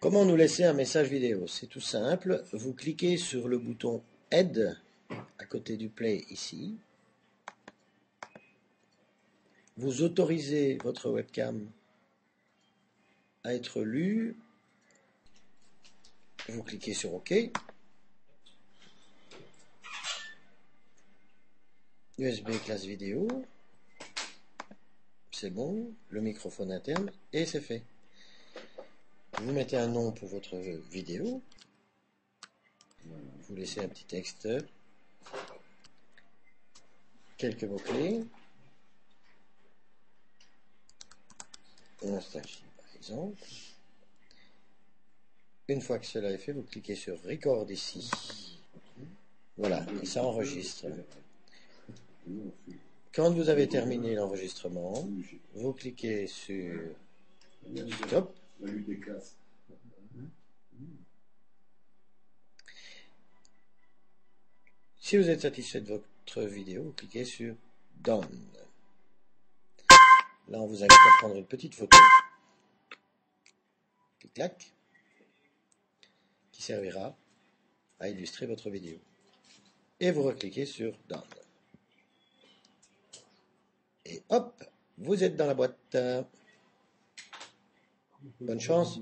Comment nous laisser un message vidéo? C'est tout simple. Vous cliquez sur le bouton Aide à côté du Play ici. Vous autorisez votre webcam à être lu. Vous cliquez sur OK. USB classe vidéo. C'est bon. Le microphone interne. Et c'est fait. Vous mettez un nom pour votre vidéo. Vous laissez un petit texte. Quelques mots-clés. Nostalgie, par exemple. Une fois que cela est fait, vous cliquez sur Record ici. Voilà, et ça enregistre. Quand vous avez terminé l'enregistrement, vous cliquez sur Stop. Si vous êtes satisfait de votre vidéo, cliquez sur Done. Là, on vous invite à prendre une petite photo. Clic-clac. Qui servira à illustrer votre vidéo. Et vous recliquez sur Done. Et hop, vous êtes dans la boîte. Bonne chance.